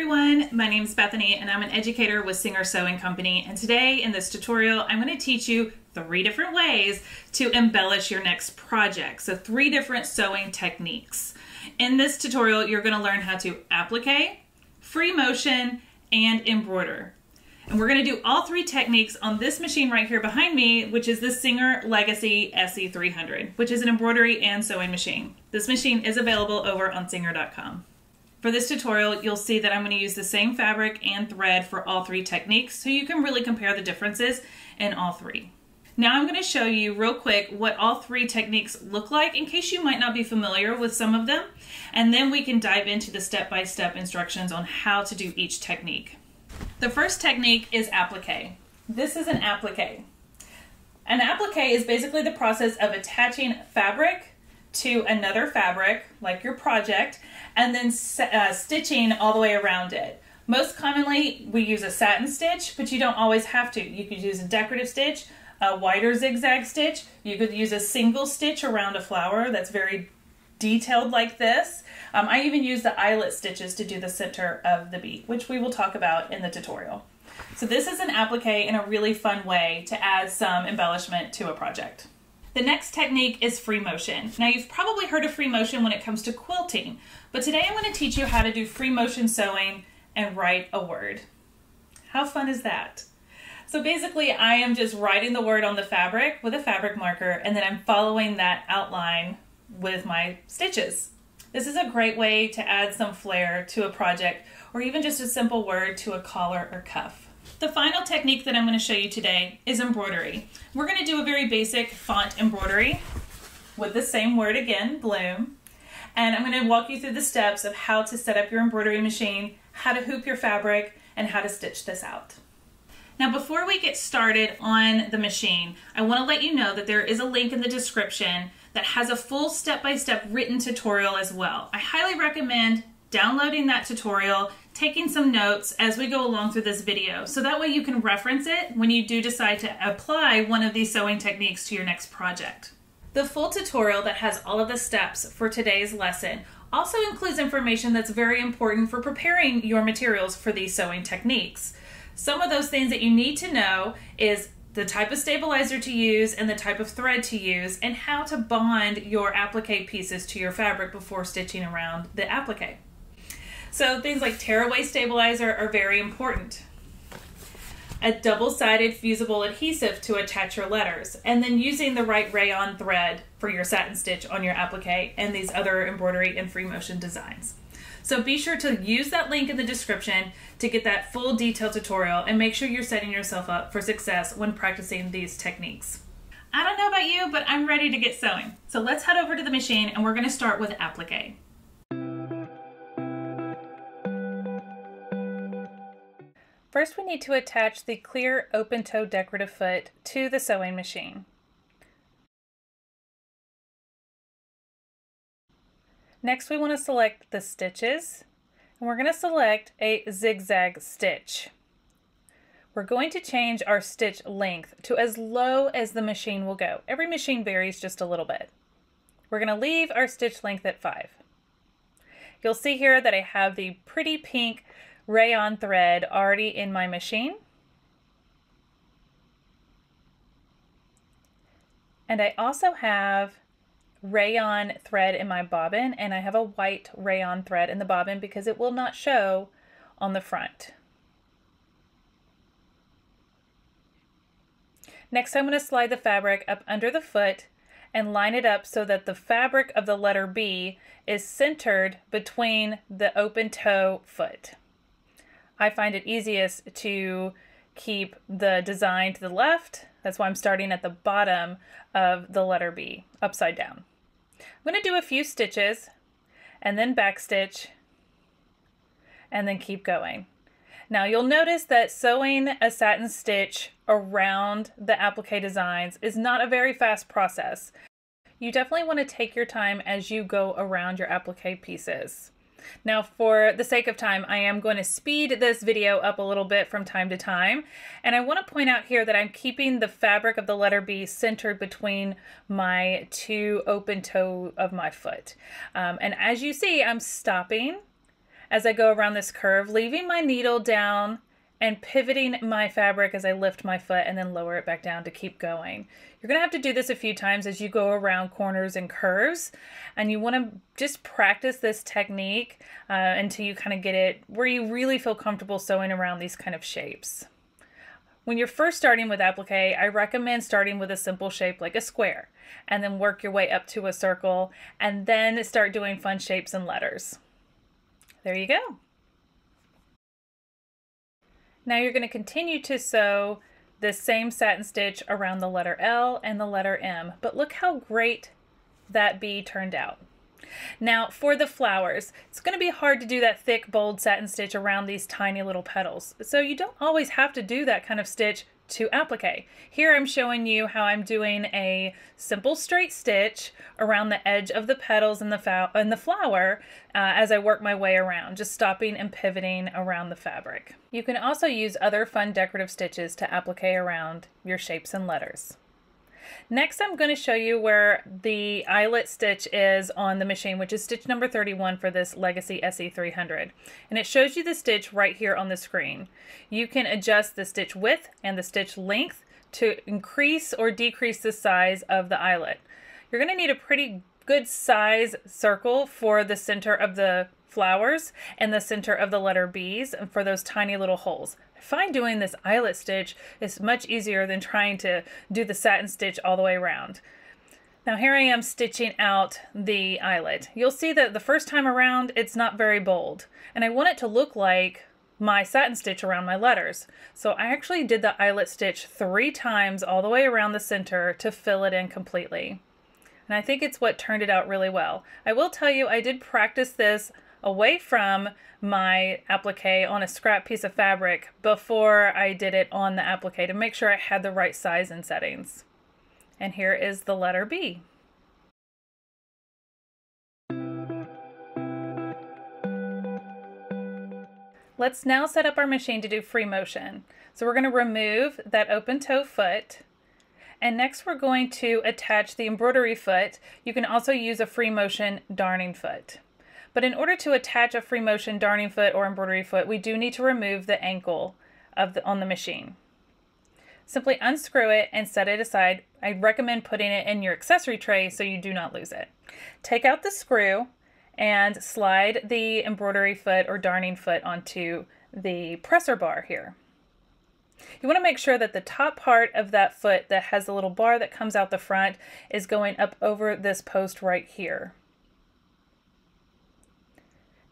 everyone, my name is Bethany and I'm an educator with Singer Sewing Company and today in this tutorial I'm going to teach you three different ways to embellish your next project. So three different sewing techniques. In this tutorial you're going to learn how to applique, free motion, and embroider. And we're going to do all three techniques on this machine right here behind me, which is the Singer Legacy SE300, which is an embroidery and sewing machine. This machine is available over on singer.com. For this tutorial, you'll see that I'm going to use the same fabric and thread for all three techniques so you can really compare the differences in all three. Now I'm going to show you real quick what all three techniques look like in case you might not be familiar with some of them, and then we can dive into the step-by-step -step instructions on how to do each technique. The first technique is applique. This is an applique. An applique is basically the process of attaching fabric to another fabric, like your project, and then uh, stitching all the way around it. Most commonly, we use a satin stitch, but you don't always have to. You could use a decorative stitch, a wider zigzag stitch. You could use a single stitch around a flower that's very detailed like this. Um, I even use the eyelet stitches to do the center of the bead, which we will talk about in the tutorial. So this is an applique in a really fun way to add some embellishment to a project. The next technique is free motion. Now you've probably heard of free motion when it comes to quilting, but today I'm going to teach you how to do free motion sewing and write a word. How fun is that? So basically I am just writing the word on the fabric with a fabric marker and then I'm following that outline with my stitches. This is a great way to add some flair to a project or even just a simple word to a collar or cuff. The final technique that I'm going to show you today is embroidery. We're going to do a very basic font embroidery with the same word again, bloom. And I'm going to walk you through the steps of how to set up your embroidery machine, how to hoop your fabric, and how to stitch this out. Now before we get started on the machine, I want to let you know that there is a link in the description that has a full step-by-step -step written tutorial as well. I highly recommend downloading that tutorial, taking some notes as we go along through this video. So that way you can reference it when you do decide to apply one of these sewing techniques to your next project. The full tutorial that has all of the steps for today's lesson also includes information that's very important for preparing your materials for these sewing techniques. Some of those things that you need to know is the type of stabilizer to use and the type of thread to use and how to bond your applique pieces to your fabric before stitching around the applique. So things like tearaway stabilizer are very important. A double-sided fusible adhesive to attach your letters, and then using the right rayon thread for your satin stitch on your applique and these other embroidery and free motion designs. So be sure to use that link in the description to get that full detailed tutorial and make sure you're setting yourself up for success when practicing these techniques. I don't know about you, but I'm ready to get sewing. So let's head over to the machine and we're gonna start with applique. First we need to attach the clear open toe decorative foot to the sewing machine. Next we want to select the stitches and we're going to select a zigzag stitch. We're going to change our stitch length to as low as the machine will go. Every machine varies just a little bit. We're going to leave our stitch length at 5. You'll see here that I have the pretty pink rayon thread already in my machine. And I also have rayon thread in my bobbin and I have a white rayon thread in the bobbin because it will not show on the front. Next I'm going to slide the fabric up under the foot and line it up so that the fabric of the letter B is centered between the open toe foot. I find it easiest to keep the design to the left. That's why I'm starting at the bottom of the letter B, upside down. I'm going to do a few stitches and then backstitch and then keep going. Now you'll notice that sewing a satin stitch around the applique designs is not a very fast process. You definitely want to take your time as you go around your applique pieces. Now, for the sake of time, I am going to speed this video up a little bit from time to time. And I want to point out here that I'm keeping the fabric of the letter B centered between my two open toe of my foot. Um, and as you see, I'm stopping as I go around this curve, leaving my needle down and pivoting my fabric as I lift my foot and then lower it back down to keep going. You're to have to do this a few times as you go around corners and curves and you want to just practice this technique uh, until you kind of get it where you really feel comfortable sewing around these kind of shapes. When you're first starting with applique, I recommend starting with a simple shape like a square and then work your way up to a circle and then start doing fun shapes and letters. There you go. Now you're going to continue to sew the same satin stitch around the letter L and the letter M, but look how great that B turned out. Now for the flowers, it's going to be hard to do that thick bold satin stitch around these tiny little petals. So you don't always have to do that kind of stitch to applique. Here I'm showing you how I'm doing a simple straight stitch around the edge of the petals and the, and the flower uh, as I work my way around, just stopping and pivoting around the fabric. You can also use other fun decorative stitches to applique around your shapes and letters. Next, I'm going to show you where the eyelet stitch is on the machine, which is stitch number 31 for this Legacy SE300. And it shows you the stitch right here on the screen. You can adjust the stitch width and the stitch length to increase or decrease the size of the eyelet. You're going to need a pretty good size circle for the center of the flowers and the center of the letter B's and for those tiny little holes. I find doing this eyelet stitch is much easier than trying to do the satin stitch all the way around. Now here I am stitching out the eyelet. You'll see that the first time around it's not very bold and I want it to look like my satin stitch around my letters. So I actually did the eyelet stitch three times all the way around the center to fill it in completely. And I think it's what turned it out really well. I will tell you I did practice this away from my applique on a scrap piece of fabric before I did it on the applique to make sure I had the right size and settings. And here is the letter B. Let's now set up our machine to do free motion. So we're going to remove that open toe foot and next we're going to attach the embroidery foot. You can also use a free motion darning foot. But in order to attach a free motion darning foot or embroidery foot, we do need to remove the ankle of the, on the machine. Simply unscrew it and set it aside. I recommend putting it in your accessory tray so you do not lose it. Take out the screw and slide the embroidery foot or darning foot onto the presser bar here. You want to make sure that the top part of that foot that has a little bar that comes out the front is going up over this post right here.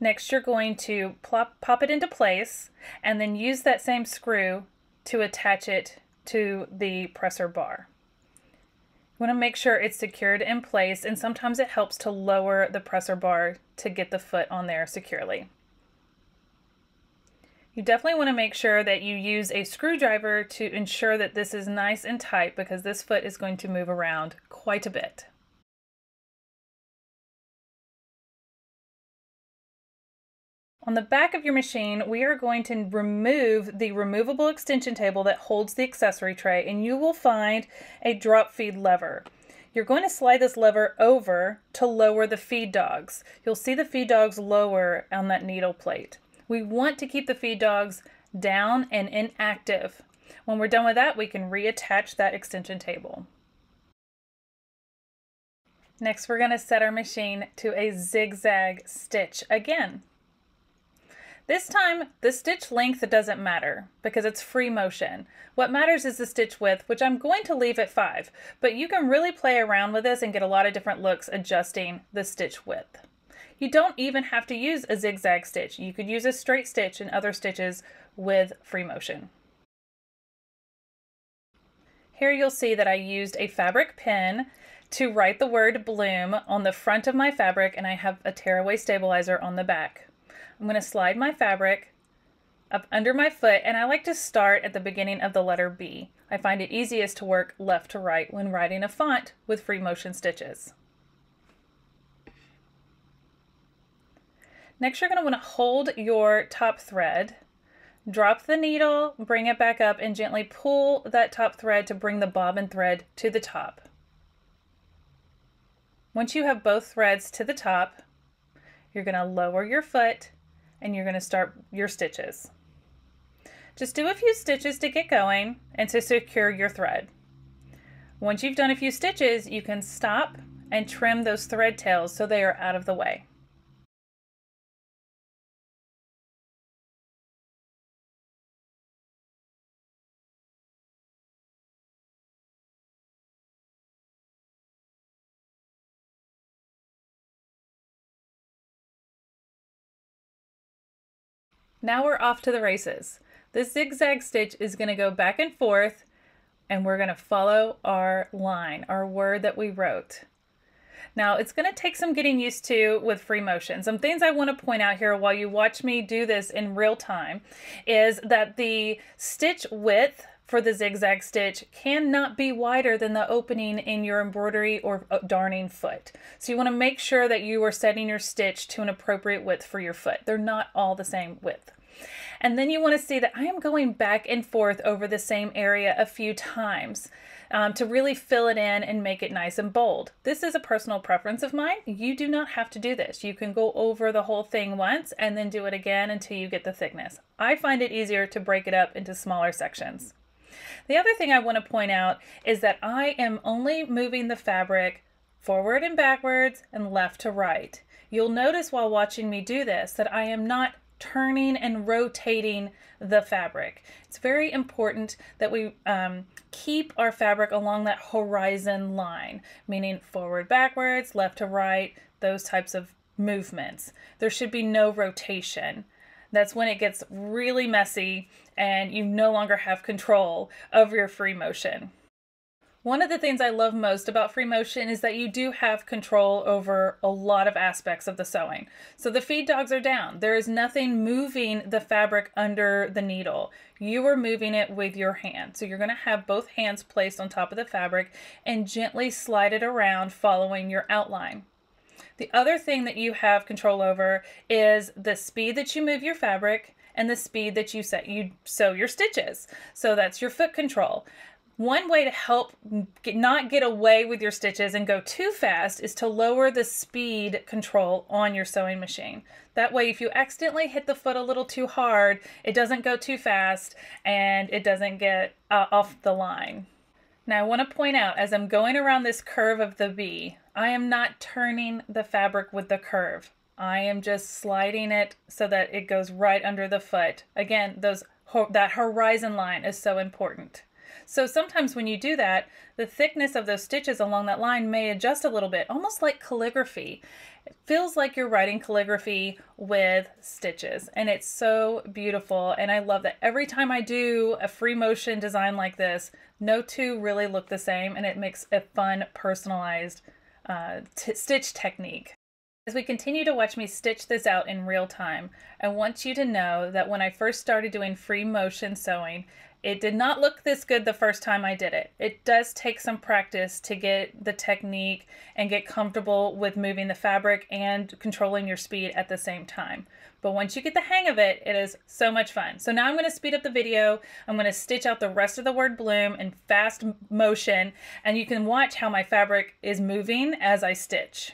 Next, you're going to plop, pop it into place and then use that same screw to attach it to the presser bar. You want to make sure it's secured in place and sometimes it helps to lower the presser bar to get the foot on there securely. You definitely want to make sure that you use a screwdriver to ensure that this is nice and tight because this foot is going to move around quite a bit. On the back of your machine, we are going to remove the removable extension table that holds the accessory tray and you will find a drop feed lever. You're going to slide this lever over to lower the feed dogs. You'll see the feed dogs lower on that needle plate. We want to keep the feed dogs down and inactive. When we're done with that, we can reattach that extension table. Next, we're going to set our machine to a zigzag stitch again. This time, the stitch length doesn't matter because it's free motion. What matters is the stitch width, which I'm going to leave at 5, but you can really play around with this and get a lot of different looks adjusting the stitch width. You don't even have to use a zigzag stitch. You could use a straight stitch and other stitches with free motion. Here you'll see that I used a fabric pen to write the word bloom on the front of my fabric and I have a tearaway stabilizer on the back. I'm going to slide my fabric up under my foot and I like to start at the beginning of the letter B. I find it easiest to work left to right when writing a font with free motion stitches. Next you're going to want to hold your top thread, drop the needle, bring it back up and gently pull that top thread to bring the bobbin thread to the top. Once you have both threads to the top, you're going to lower your foot and you're going to start your stitches. Just do a few stitches to get going and to secure your thread. Once you've done a few stitches, you can stop and trim those thread tails so they are out of the way. Now we're off to the races. This zigzag stitch is going to go back and forth and we're going to follow our line, our word that we wrote. Now it's going to take some getting used to with free motion. Some things I want to point out here while you watch me do this in real time is that the stitch width for the zigzag stitch cannot be wider than the opening in your embroidery or uh, darning foot. So you want to make sure that you are setting your stitch to an appropriate width for your foot. They're not all the same width. And then you want to see that I am going back and forth over the same area a few times um, to really fill it in and make it nice and bold. This is a personal preference of mine. You do not have to do this. You can go over the whole thing once and then do it again until you get the thickness. I find it easier to break it up into smaller sections. The other thing I want to point out is that I am only moving the fabric forward and backwards and left to right. You'll notice while watching me do this that I am not turning and rotating the fabric. It's very important that we um, keep our fabric along that horizon line, meaning forward, backwards, left to right, those types of movements. There should be no rotation. That's when it gets really messy and you no longer have control of your free motion. One of the things I love most about free motion is that you do have control over a lot of aspects of the sewing. So the feed dogs are down. There is nothing moving the fabric under the needle. You are moving it with your hand. So you're going to have both hands placed on top of the fabric and gently slide it around following your outline. The other thing that you have control over is the speed that you move your fabric and the speed that you set you sew your stitches. So that's your foot control. One way to help get, not get away with your stitches and go too fast is to lower the speed control on your sewing machine. That way, if you accidentally hit the foot a little too hard, it doesn't go too fast and it doesn't get uh, off the line. Now I want to point out as I'm going around this curve of the V, I am not turning the fabric with the curve. I am just sliding it so that it goes right under the foot. Again, those that horizon line is so important. So sometimes when you do that, the thickness of those stitches along that line may adjust a little bit, almost like calligraphy. It feels like you're writing calligraphy with stitches and it's so beautiful. And I love that every time I do a free motion design like this, no two really look the same and it makes a fun personalized uh, stitch technique. As we continue to watch me stitch this out in real time, I want you to know that when I first started doing free motion sewing, it did not look this good the first time I did it. It does take some practice to get the technique and get comfortable with moving the fabric and controlling your speed at the same time. But once you get the hang of it, it is so much fun. So now I'm going to speed up the video. I'm going to stitch out the rest of the word bloom in fast motion and you can watch how my fabric is moving as I stitch.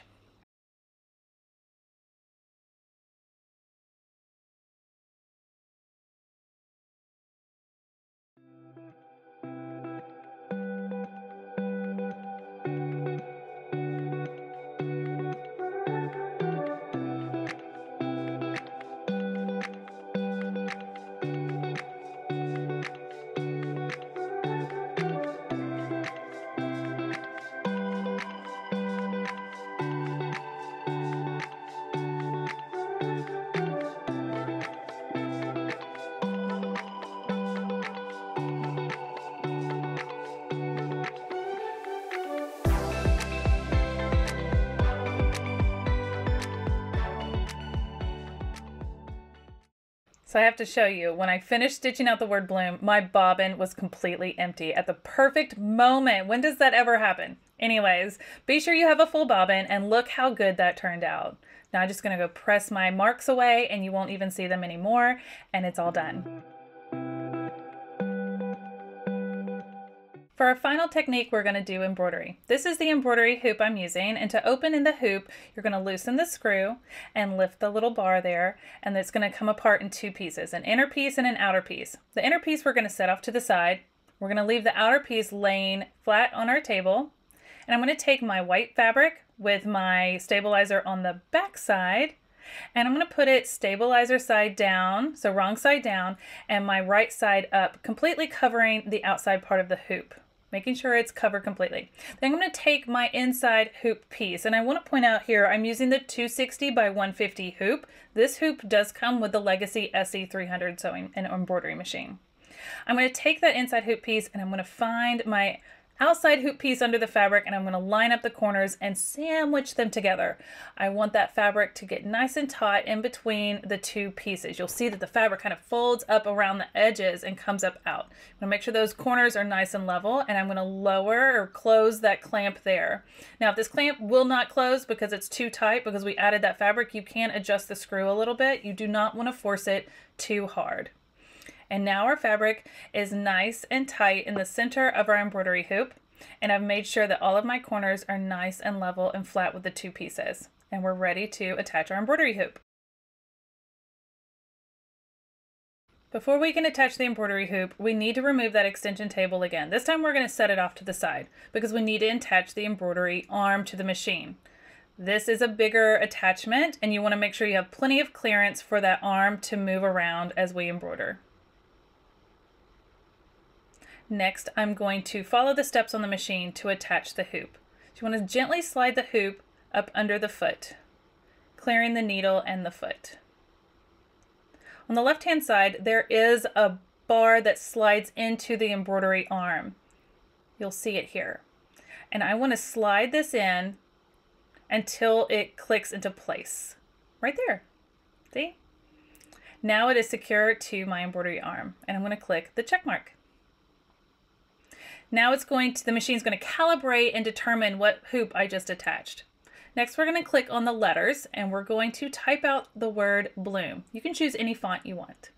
So I have to show you, when I finished stitching out the word bloom, my bobbin was completely empty at the perfect moment. When does that ever happen? Anyways, be sure you have a full bobbin and look how good that turned out. Now I'm just gonna go press my marks away and you won't even see them anymore and it's all done. For our final technique, we're going to do embroidery. This is the embroidery hoop I'm using, and to open in the hoop, you're going to loosen the screw and lift the little bar there, and it's going to come apart in two pieces, an inner piece and an outer piece. The inner piece we're going to set off to the side. We're going to leave the outer piece laying flat on our table, and I'm going to take my white fabric with my stabilizer on the back side, and I'm going to put it stabilizer side down, so wrong side down, and my right side up, completely covering the outside part of the hoop making sure it's covered completely. Then I'm going to take my inside hoop piece, and I want to point out here, I'm using the 260 by 150 hoop. This hoop does come with the Legacy SE300 sewing and embroidery machine. I'm going to take that inside hoop piece and I'm going to find my outside hoop piece under the fabric and I'm going to line up the corners and sandwich them together. I want that fabric to get nice and taut in between the two pieces. You'll see that the fabric kind of folds up around the edges and comes up out. I'm going to make sure those corners are nice and level and I'm going to lower or close that clamp there. Now if this clamp will not close because it's too tight because we added that fabric, you can adjust the screw a little bit. You do not want to force it too hard. And now our fabric is nice and tight in the center of our embroidery hoop. And I've made sure that all of my corners are nice and level and flat with the two pieces. And we're ready to attach our embroidery hoop. Before we can attach the embroidery hoop, we need to remove that extension table again. This time we're going to set it off to the side because we need to attach the embroidery arm to the machine. This is a bigger attachment and you want to make sure you have plenty of clearance for that arm to move around as we embroider. Next, I'm going to follow the steps on the machine to attach the hoop. So you want to gently slide the hoop up under the foot, clearing the needle and the foot. On the left-hand side, there is a bar that slides into the embroidery arm. You'll see it here. And I want to slide this in until it clicks into place. Right there. See? Now it is secure to my embroidery arm. And I'm going to click the check mark. Now it's going to, the machine's going to calibrate and determine what hoop I just attached. Next, we're going to click on the letters and we're going to type out the word bloom. You can choose any font you want.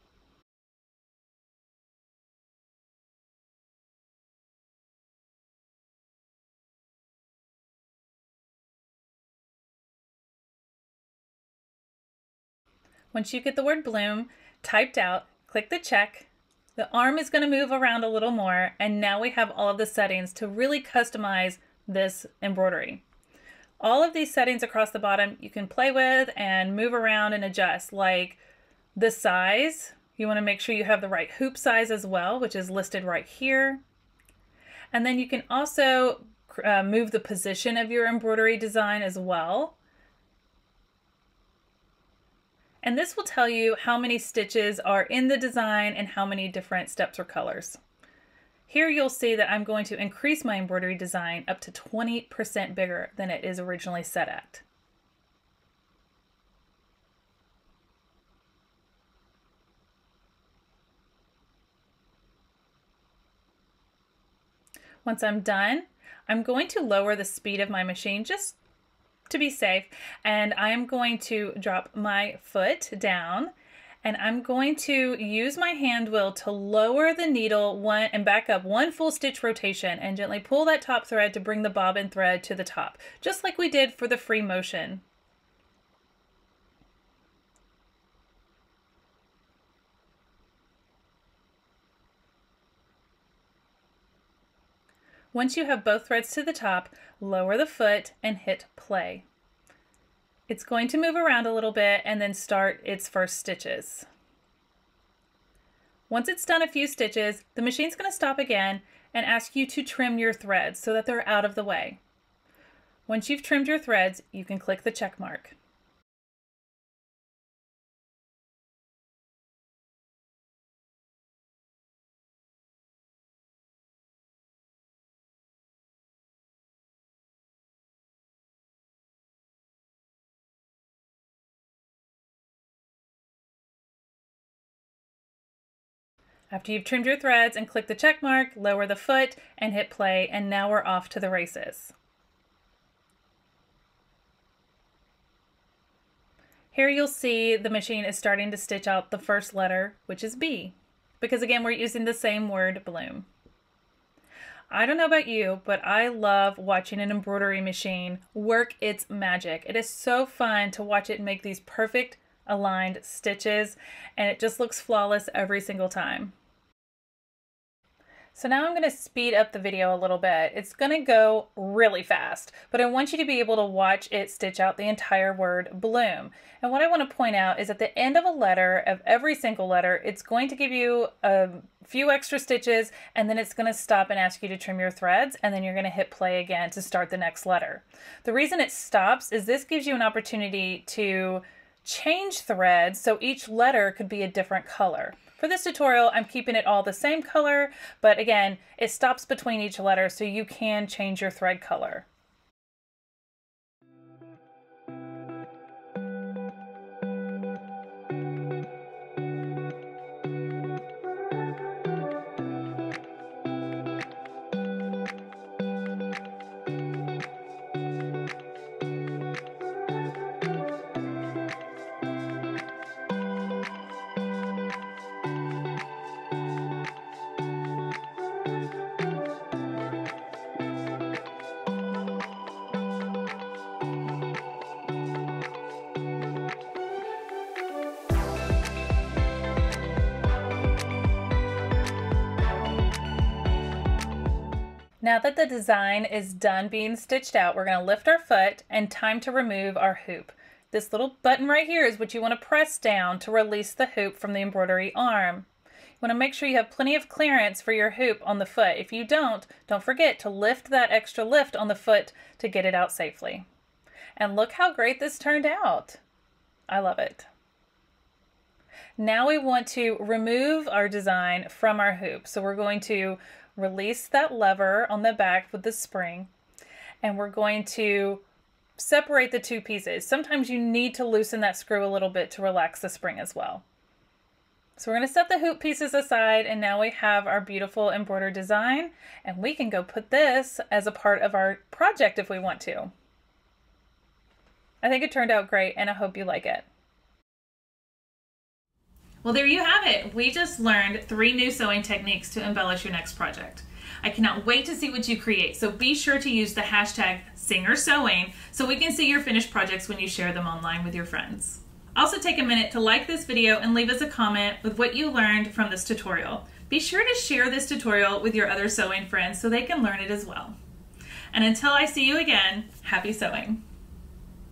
Once you get the word bloom typed out, click the check the arm is going to move around a little more, and now we have all of the settings to really customize this embroidery. All of these settings across the bottom you can play with and move around and adjust, like the size. You want to make sure you have the right hoop size as well, which is listed right here. And then you can also uh, move the position of your embroidery design as well. And this will tell you how many stitches are in the design and how many different steps or colors. Here you'll see that I'm going to increase my embroidery design up to 20% bigger than it is originally set at. Once I'm done, I'm going to lower the speed of my machine just to be safe. And I'm going to drop my foot down and I'm going to use my hand wheel to lower the needle one and back up one full stitch rotation and gently pull that top thread to bring the bobbin thread to the top, just like we did for the free motion. Once you have both threads to the top, lower the foot and hit play. It's going to move around a little bit and then start its first stitches. Once it's done a few stitches, the machine's going to stop again and ask you to trim your threads so that they're out of the way. Once you've trimmed your threads, you can click the check mark. After you've trimmed your threads and click the check mark, lower the foot and hit play, and now we're off to the races. Here you'll see the machine is starting to stitch out the first letter, which is B, because again, we're using the same word bloom. I don't know about you, but I love watching an embroidery machine work its magic. It is so fun to watch it make these perfect aligned stitches and it just looks flawless every single time. So now I'm going to speed up the video a little bit. It's going to go really fast, but I want you to be able to watch it stitch out the entire word bloom. And what I want to point out is at the end of a letter, of every single letter, it's going to give you a few extra stitches and then it's going to stop and ask you to trim your threads and then you're going to hit play again to start the next letter. The reason it stops is this gives you an opportunity to change threads so each letter could be a different color. For this tutorial, I'm keeping it all the same color, but again, it stops between each letter so you can change your thread color. Now that the design is done being stitched out, we're going to lift our foot and time to remove our hoop. This little button right here is what you want to press down to release the hoop from the embroidery arm. You want to make sure you have plenty of clearance for your hoop on the foot. If you don't, don't forget to lift that extra lift on the foot to get it out safely. And look how great this turned out. I love it. Now we want to remove our design from our hoop. So we're going to release that lever on the back with the spring, and we're going to separate the two pieces. Sometimes you need to loosen that screw a little bit to relax the spring as well. So we're going to set the hoop pieces aside and now we have our beautiful embroidered design and we can go put this as a part of our project if we want to. I think it turned out great and I hope you like it. Well, there you have it. We just learned three new sewing techniques to embellish your next project. I cannot wait to see what you create, so be sure to use the hashtag SingerSewing so we can see your finished projects when you share them online with your friends. Also take a minute to like this video and leave us a comment with what you learned from this tutorial. Be sure to share this tutorial with your other sewing friends so they can learn it as well. And until I see you again, happy sewing!